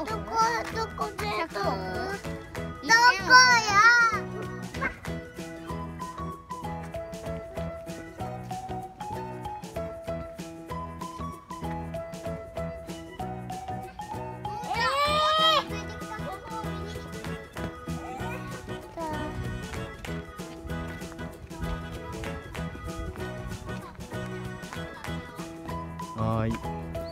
どこどこベッドどこやはい。